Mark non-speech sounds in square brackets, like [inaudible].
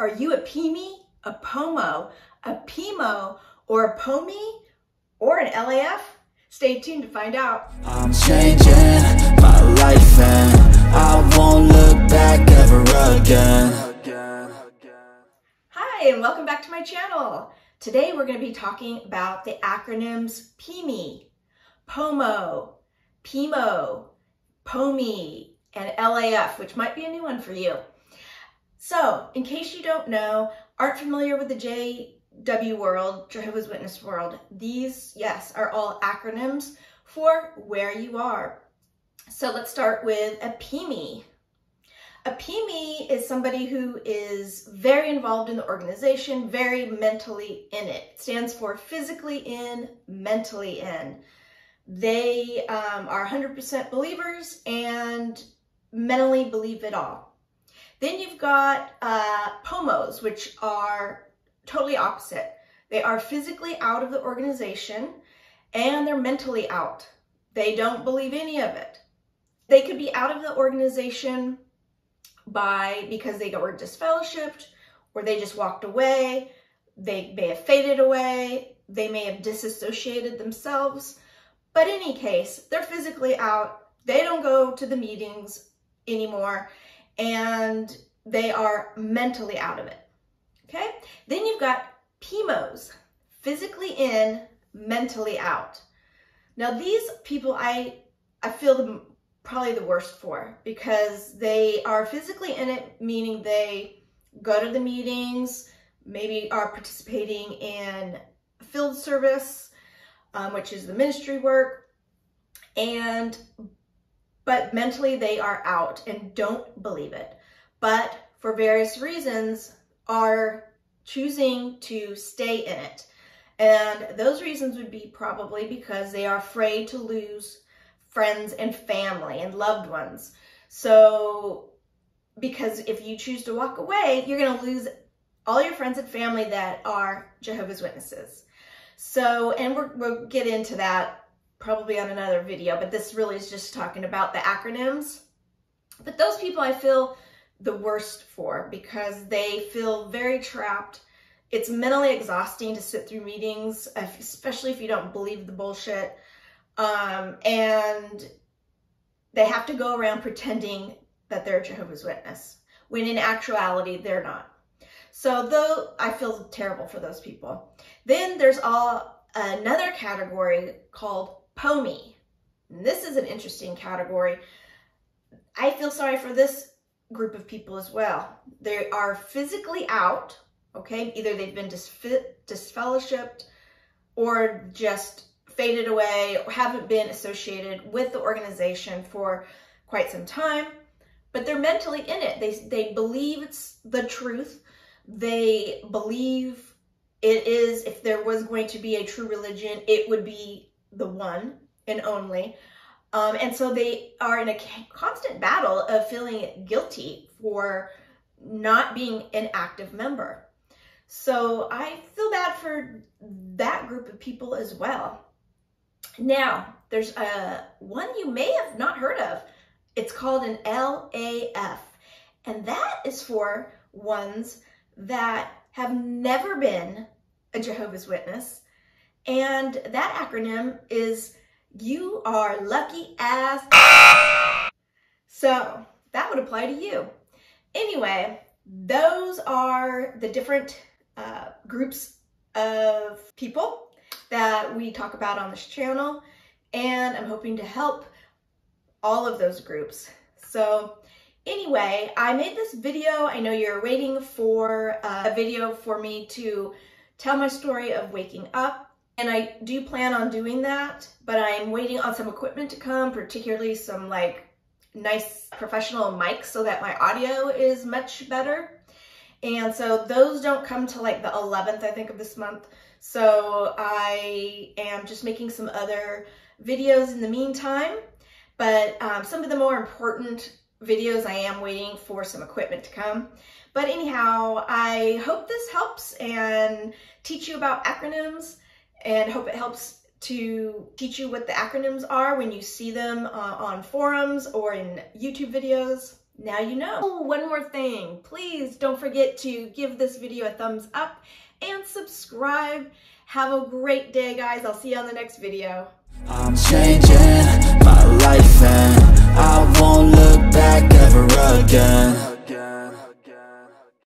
Are you a PIMI, a POMO, a PIMO, or a POMI, or an LAF? Stay tuned to find out. I'm changing my life and I won't look back ever again. Hi, and welcome back to my channel. Today we're going to be talking about the acronyms PIMI, POMO, PIMO, POMI, and LAF, which might be a new one for you. So, in case you don't know, aren't familiar with the JW world, Jehovah's Witness world, these, yes, are all acronyms for where you are. So let's start with a PIMI. A PIMI is somebody who is very involved in the organization, very mentally in it. It stands for physically in, mentally in. They um, are 100% believers and mentally believe it all. Then you've got uh, POMOs, which are totally opposite. They are physically out of the organization and they're mentally out. They don't believe any of it. They could be out of the organization by because they were disfellowshipped or they just walked away. They may have faded away. They may have disassociated themselves. But in any case, they're physically out. They don't go to the meetings anymore and they are mentally out of it. Okay? Then you've got PIMOs, physically in, mentally out. Now these people I I feel the, probably the worst for because they are physically in it, meaning they go to the meetings, maybe are participating in field service, um, which is the ministry work, and but mentally they are out and don't believe it. But for various reasons are choosing to stay in it. And those reasons would be probably because they are afraid to lose friends and family and loved ones. So, because if you choose to walk away, you're going to lose all your friends and family that are Jehovah's Witnesses. So, and we will get into that probably on another video, but this really is just talking about the acronyms. But those people I feel the worst for because they feel very trapped. It's mentally exhausting to sit through meetings, especially if you don't believe the bullshit. Um, and they have to go around pretending that they're Jehovah's Witness when in actuality they're not. So though I feel terrible for those people. Then there's all another category called POMI. And this is an interesting category. I feel sorry for this group of people as well. They are physically out, okay? Either they've been disfellowshipped or just faded away or haven't been associated with the organization for quite some time, but they're mentally in it. They, they believe it's the truth. They believe it is, if there was going to be a true religion, it would be the one and only. Um, and so they are in a constant battle of feeling guilty for not being an active member. So I feel bad for that group of people as well. Now, there's a one you may have not heard of. It's called an LAF. And that is for ones that have never been a Jehovah's Witness and that acronym is You Are Lucky As. [laughs] So that would apply to you. Anyway, those are the different uh, groups of people that we talk about on this channel. And I'm hoping to help all of those groups. So anyway, I made this video. I know you're waiting for uh, a video for me to tell my story of waking up and I do plan on doing that, but I'm waiting on some equipment to come, particularly some like nice professional mics so that my audio is much better. And so those don't come till like the 11th, I think, of this month. So I am just making some other videos in the meantime. But um, some of the more important videos, I am waiting for some equipment to come. But anyhow, I hope this helps and teach you about acronyms and hope it helps to teach you what the acronyms are when you see them uh, on forums or in YouTube videos. Now you know. Oh, one more thing, please don't forget to give this video a thumbs up and subscribe. Have a great day, guys. I'll see you on the next video. I'm changing my life and I won't look back ever again.